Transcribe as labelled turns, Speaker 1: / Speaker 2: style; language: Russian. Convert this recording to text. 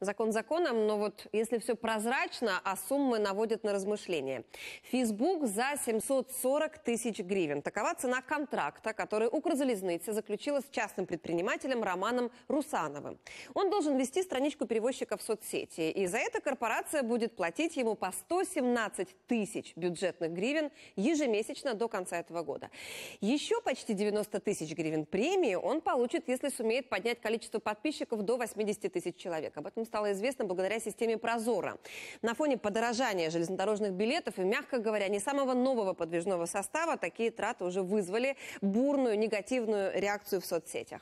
Speaker 1: Закон законом, но вот если все прозрачно, а суммы наводят на размышления. Фейсбук за 740 тысяч гривен. Такова цена контракта, который Укрзалезница заключила с частным предпринимателем Романом Русановым. Он должен вести страничку перевозчика в соцсети. И за это корпорация будет платить ему по 117 тысяч бюджетных гривен ежемесячно до конца этого года. Еще почти 90 тысяч гривен премии он получит, если сумеет поднять количество подписчиков до 80 тысяч человек. Об этом стало известно благодаря системе «Прозора». На фоне подорожания железнодорожных билетов и, мягко говоря, не самого нового подвижного состава такие траты уже вызвали бурную негативную реакцию в соцсетях.